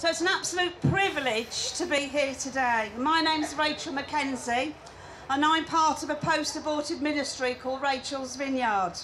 So it's an absolute privilege to be here today. My name's Rachel Mackenzie and I'm part of a post abortive ministry called Rachel's Vineyard.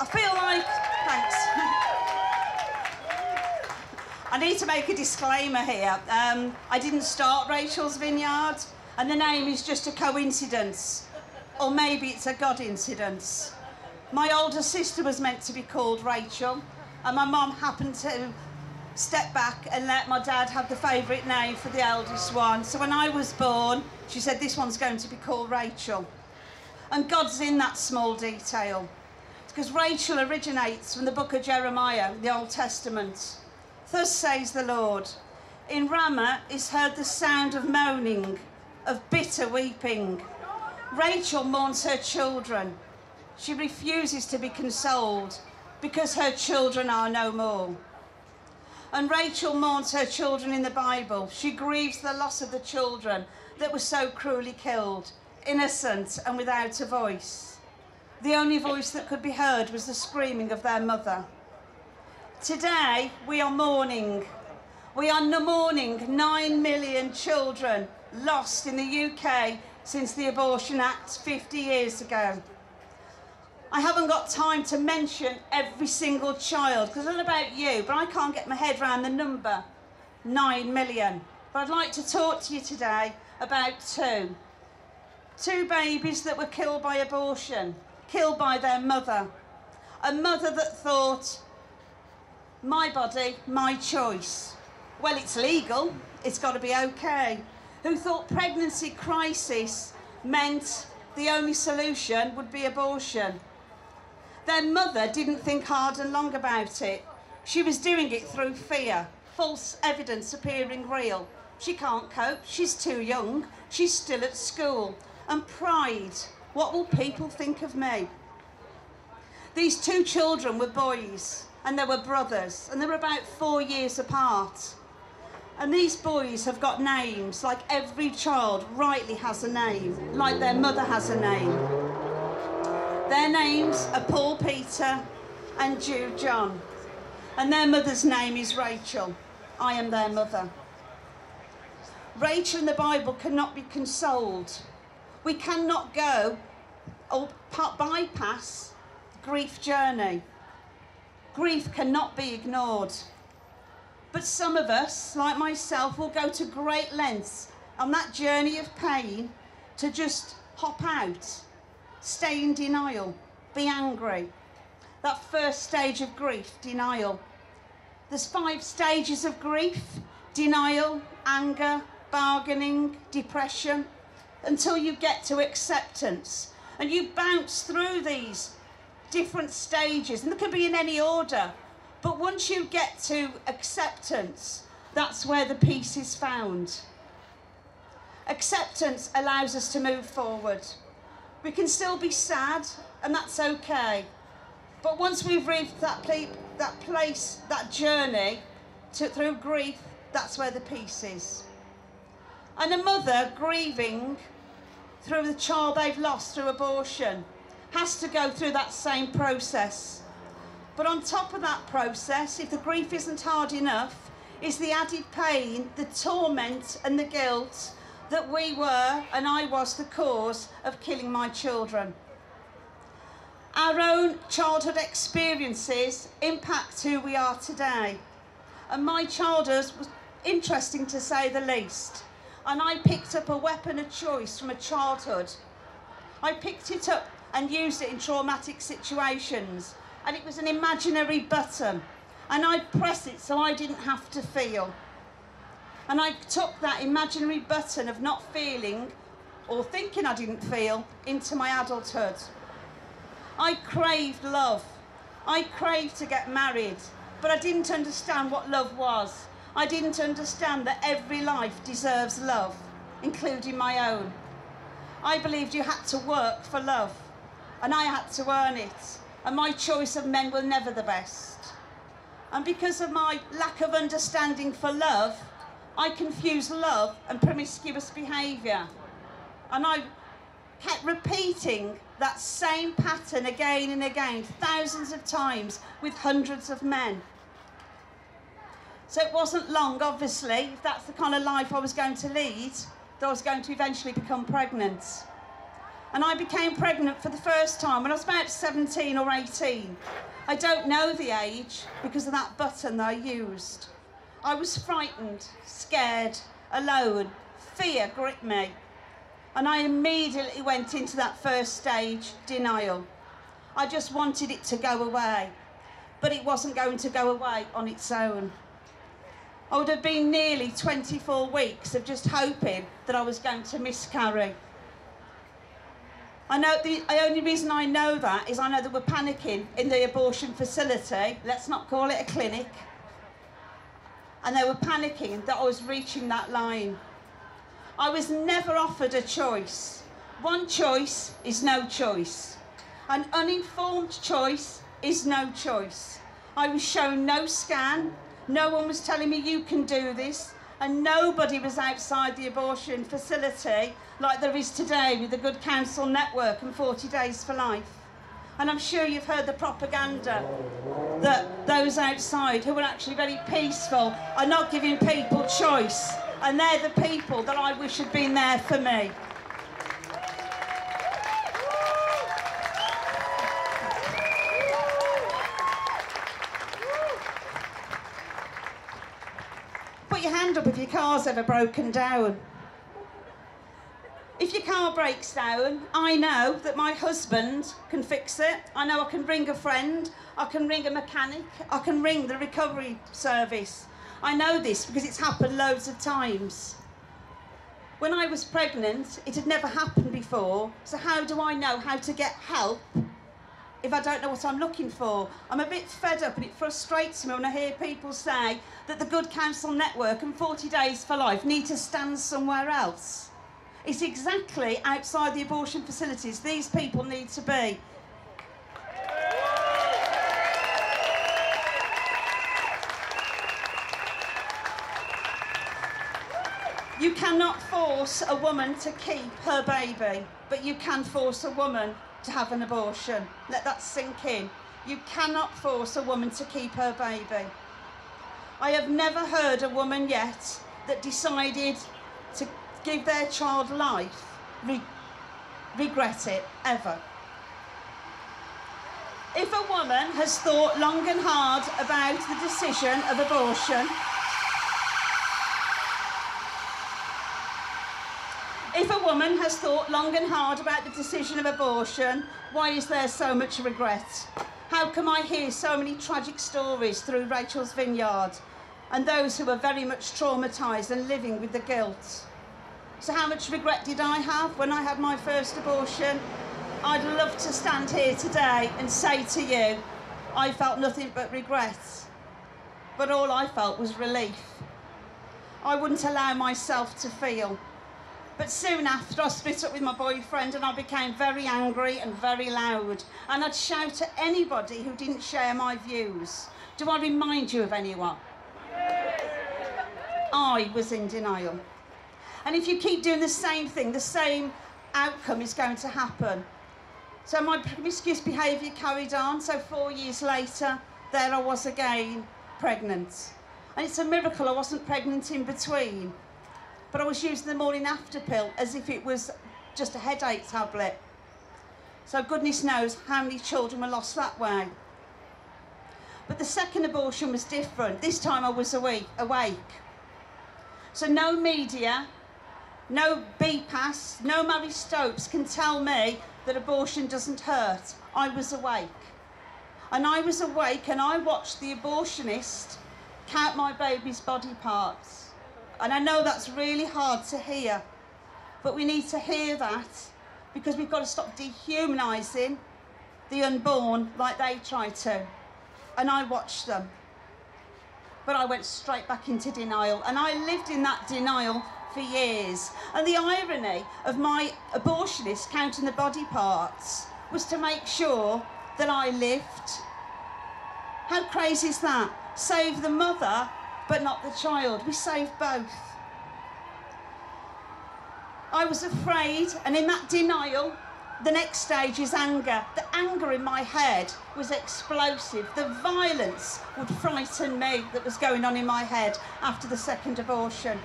I feel like. Thanks. I need to make a disclaimer here. Um, I didn't start Rachel's Vineyard, and the name is just a coincidence. Or maybe it's a God incidence. My older sister was meant to be called Rachel, and my mum happened to step back and let my dad have the favourite name for the eldest one. So when I was born, she said, This one's going to be called Rachel. And God's in that small detail. Because Rachel originates from the book of Jeremiah, the Old Testament. Thus says the Lord In Ramah is heard the sound of moaning, of bitter weeping. Rachel mourns her children. She refuses to be consoled because her children are no more. And Rachel mourns her children in the Bible. She grieves the loss of the children that were so cruelly killed, innocent and without a voice. The only voice that could be heard was the screaming of their mother. Today, we are mourning. We are mourning 9 million children lost in the UK since the Abortion Act 50 years ago. I haven't got time to mention every single child because I don't know about you, but I can't get my head around the number 9 million. But I'd like to talk to you today about two. Two babies that were killed by abortion, killed by their mother. A mother that thought, my body, my choice. Well, it's legal, it's got to be okay. Who thought pregnancy crisis meant the only solution would be abortion. Their mother didn't think hard and long about it. She was doing it through fear, false evidence appearing real. She can't cope, she's too young, she's still at school. And pride, what will people think of me? These two children were boys and they were brothers, and they were about four years apart. And these boys have got names, like every child rightly has a name, like their mother has a name. Their names are Paul Peter and Jude John, and their mother's name is Rachel. I am their mother. Rachel in the Bible cannot be consoled. We cannot go or bypass grief journey. Grief cannot be ignored. But some of us, like myself, will go to great lengths on that journey of pain to just hop out, stay in denial, be angry. That first stage of grief, denial. There's five stages of grief denial, anger, bargaining, depression, until you get to acceptance. And you bounce through these different stages, and they can be in any order. But once you get to acceptance, that's where the peace is found. Acceptance allows us to move forward. We can still be sad, and that's okay. But once we've reached that, that place, that journey to, through grief, that's where the peace is. And a mother grieving through the child they've lost through abortion has to go through that same process. But on top of that process, if the grief isn't hard enough, is the added pain, the torment, and the guilt that we were and I was the cause of killing my children. Our own childhood experiences impact who we are today. And my childhood was interesting to say the least. And I picked up a weapon of choice from a childhood. I picked it up and used it in traumatic situations. And it was an imaginary button. And I'd press it so I didn't have to feel. And I took that imaginary button of not feeling or thinking I didn't feel into my adulthood. I craved love. I craved to get married, but I didn't understand what love was. I didn't understand that every life deserves love, including my own. I believed you had to work for love and I had to earn it. And my choice of men were never the best. And because of my lack of understanding for love, I confused love and promiscuous behaviour. And I kept repeating that same pattern again and again, thousands of times, with hundreds of men. So it wasn't long, obviously, if that's the kind of life I was going to lead, that I was going to eventually become pregnant. And I became pregnant for the first time when I was about 17 or 18. I don't know the age because of that button that I used. I was frightened, scared, alone. Fear gripped me. And I immediately went into that first stage, denial. I just wanted it to go away. But it wasn't going to go away on its own. I would have been nearly 24 weeks of just hoping that I was going to miscarry. I know the, the only reason I know that is I know they were panicking in the abortion facility. Let's not call it a clinic. And they were panicking that I was reaching that line. I was never offered a choice. One choice is no choice. An uninformed choice is no choice. I was shown no scan. No one was telling me you can do this. And nobody was outside the abortion facility like there is today with the Good Counsel Network and 40 Days for Life. And I'm sure you've heard the propaganda that those outside who are actually very peaceful are not giving people choice and they're the people that I wish had been there for me. Put your hand up if your car's ever broken down. Car breaks down, I know that my husband can fix it. I know I can ring a friend, I can ring a mechanic, I can ring the recovery service. I know this because it's happened loads of times. When I was pregnant, it had never happened before, so how do I know how to get help if I don't know what I'm looking for? I'm a bit fed up and it frustrates me when I hear people say that the Good Counsel Network and 40 Days for Life need to stand somewhere else. It's exactly outside the abortion facilities these people need to be. You cannot force a woman to keep her baby, but you can force a woman to have an abortion. Let that sink in. You cannot force a woman to keep her baby. I have never heard a woman yet that decided to give their child life re regret it ever. If a woman has thought long and hard about the decision of abortion, If a woman has thought long and hard about the decision of abortion, why is there so much regret? How come I hear so many tragic stories through Rachel's Vineyard and those who are very much traumatised and living with the guilt? So how much regret did I have when I had my first abortion? I'd love to stand here today and say to you, I felt nothing but regret. But all I felt was relief. I wouldn't allow myself to feel. But soon after, I split up with my boyfriend and I became very angry and very loud. And I'd shout at anybody who didn't share my views. Do I remind you of anyone? I was in denial. And if you keep doing the same thing, the same outcome is going to happen. So my promiscuous behaviour carried on. So four years later, there I was again, pregnant. And it's a miracle I wasn't pregnant in between but I was using the morning after pill as if it was just a headache tablet. So goodness knows how many children were lost that way. But the second abortion was different. This time I was awake. awake. So no media, no BPAS, no Marie Stopes can tell me that abortion doesn't hurt. I was awake. And I was awake and I watched the abortionist count my baby's body parts. And I know that's really hard to hear, but we need to hear that because we've got to stop dehumanising the unborn like they try to. And I watched them. But I went straight back into denial. And I lived in that denial for years. And the irony of my abortionist counting the body parts was to make sure that I lived. How crazy is that? Save the mother but not the child. We saved both. I was afraid, and in that denial, the next stage is anger. The anger in my head was explosive. The violence would frighten me that was going on in my head after the second abortion.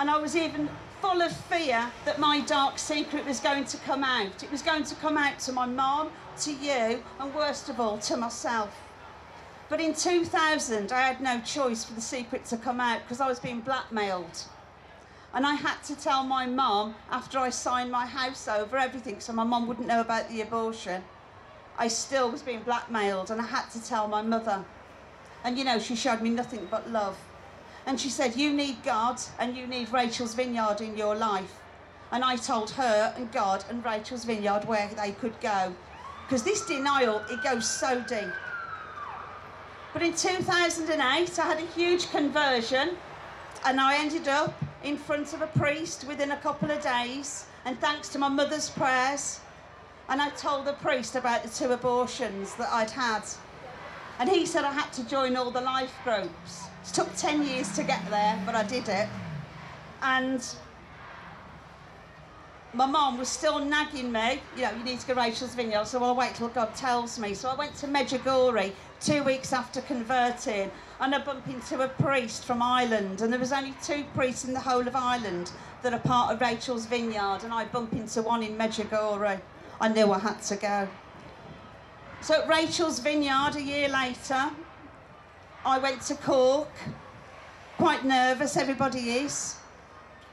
And I was even full of fear that my dark secret was going to come out. It was going to come out to my mom, to you, and worst of all, to myself. But in 2000, I had no choice for the secret to come out because I was being blackmailed. And I had to tell my mum after I signed my house over everything so my mum wouldn't know about the abortion. I still was being blackmailed and I had to tell my mother. And you know, she showed me nothing but love. And she said, You need God and you need Rachel's Vineyard in your life. And I told her and God and Rachel's Vineyard where they could go. Because this denial, it goes so deep. But in 2008, I had a huge conversion and I ended up in front of a priest within a couple of days. And thanks to my mother's prayers, and I told the priest about the two abortions that I'd had. And he said I had to join all the life groups. It took 10 years to get there, but I did it. And my mom was still nagging me, you know, you need to go to Rachel's Vineyard, so I'll wait till God tells me. So I went to Medjugorje two weeks after converting, and I bumped into a priest from Ireland, and there was only two priests in the whole of Ireland that are part of Rachel's Vineyard, and I bumped into one in Medjugorje. I knew I had to go. So at Rachel's Vineyard a year later, I went to Cork, quite nervous, everybody is,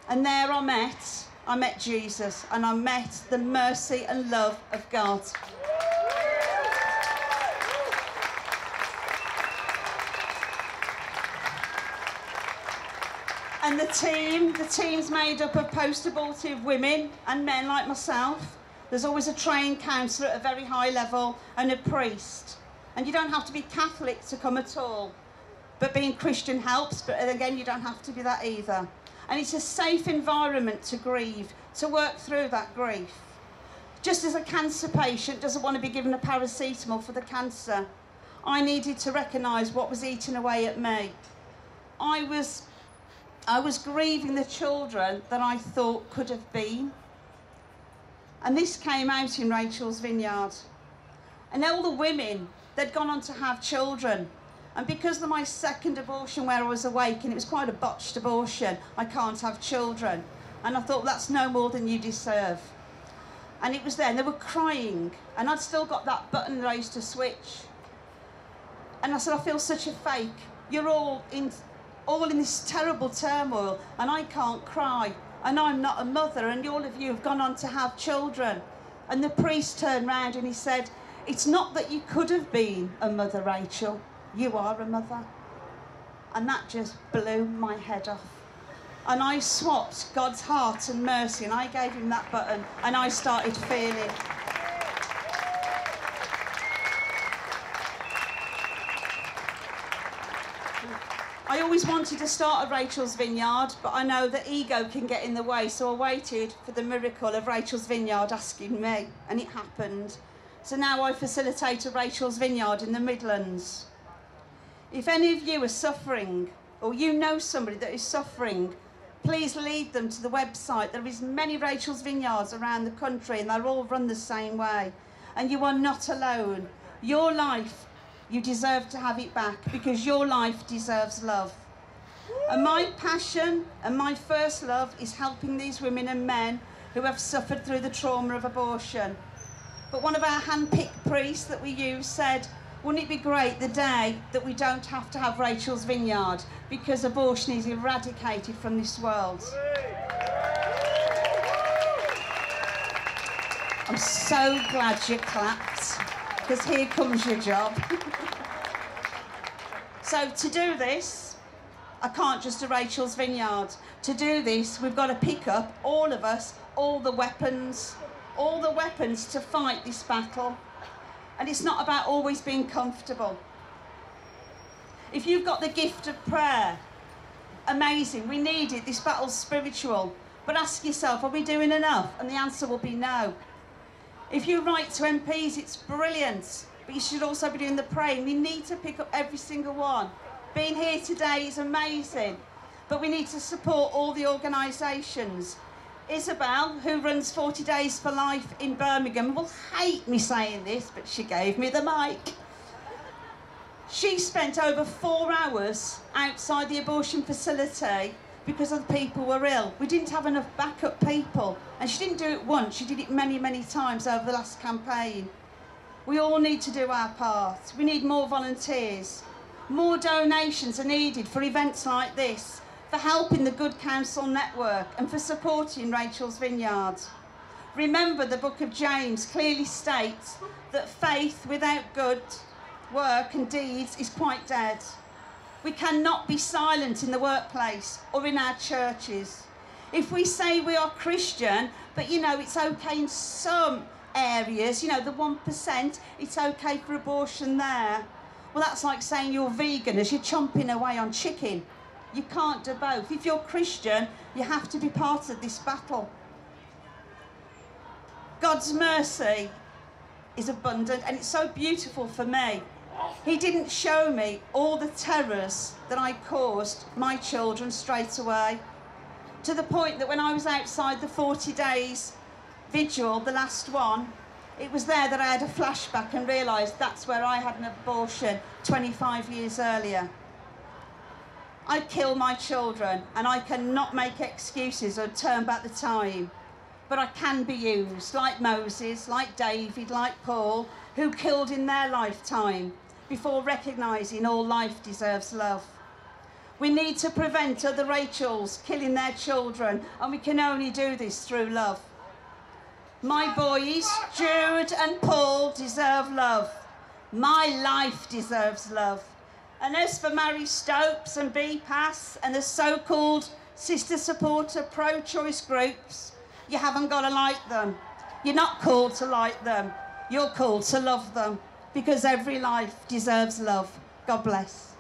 and there I met I met Jesus and I met the mercy and love of God. And the team, the team's made up of post-abortive women and men like myself. There's always a trained counsellor at a very high level and a priest. And you don't have to be Catholic to come at all. But being Christian helps, but again, you don't have to be that either. And it's a safe environment to grieve, to work through that grief. Just as a cancer patient doesn't want to be given a paracetamol for the cancer, I needed to recognise what was eating away at me. I was, I was grieving the children that I thought could have been. And this came out in Rachel's vineyard. And all the women, they'd gone on to have children. And because of my second abortion where I was awake, and it was quite a botched abortion, I can't have children. And I thought, that's no more than you deserve. And it was then, they were crying, and I'd still got that button that I used to switch. And I said, I feel such a fake. You're all in, all in this terrible turmoil, and I can't cry. And I'm not a mother, and all of you have gone on to have children. And the priest turned round and he said, It's not that you could have been a mother, Rachel. You are a mother. And that just blew my head off. And I swapped God's heart and mercy and I gave him that button and I started feeling. I always wanted to start a Rachel's Vineyard, but I know that ego can get in the way, so I waited for the miracle of Rachel's Vineyard asking me, and it happened. So now I facilitate a Rachel's Vineyard in the Midlands. If any of you are suffering or you know somebody that is suffering, please lead them to the website. There is many Rachel's Vineyards around the country and they're all run the same way. And you are not alone. Your life, you deserve to have it back because your life deserves love. And my passion and my first love is helping these women and men who have suffered through the trauma of abortion. But one of our hand-picked priests that we use said, wouldn't it be great the day that we don't have to have Rachel's Vineyard because abortion is eradicated from this world? I'm so glad you clapped because here comes your job. so to do this, I can't just do Rachel's Vineyard. To do this, we've got to pick up, all of us, all the weapons, all the weapons to fight this battle. And it's not about always being comfortable. If you've got the gift of prayer, amazing, we need it. This battle's spiritual. But ask yourself, are we doing enough? And the answer will be no. If you write to MPs, it's brilliant. But you should also be doing the praying. We need to pick up every single one. Being here today is amazing. But we need to support all the organisations. Isabel, who runs 40 Days for Life in Birmingham, will hate me saying this, but she gave me the mic. She spent over four hours outside the abortion facility because other people were ill. We didn't have enough backup people. And she didn't do it once, she did it many, many times over the last campaign. We all need to do our part. We need more volunteers. More donations are needed for events like this, for helping the Good Counsel Network and for supporting Rachel's Vineyard. Remember the book of James clearly states that faith without good work and deeds is quite dead. We cannot be silent in the workplace or in our churches. If we say we are Christian, but you know, it's okay in some areas, you know, the 1%, it's okay for abortion there. Well, that's like saying you're vegan as you're chomping away on chicken. You can't do both. If you're Christian, you have to be part of this battle. God's mercy is abundant and it's so beautiful for me. He didn't show me all the terrors that I caused my children straight away. To the point that when I was outside the 40 days vigil, the last one, it was there that I had a flashback and realised that's where I had an abortion 25 years earlier. I kill my children and I cannot make excuses or turn back the time. But I can be used, like Moses, like David, like Paul, who killed in their lifetime before recognising all life deserves love. We need to prevent other Rachels killing their children, and we can only do this through love. My boys, Jude and Paul, deserve love. My life deserves love. And as for Marie Stopes and BPAS and the so-called sister supporter pro-choice groups, you haven't got to like them. You're not called to like them. You're called to love them because every life deserves love. God bless.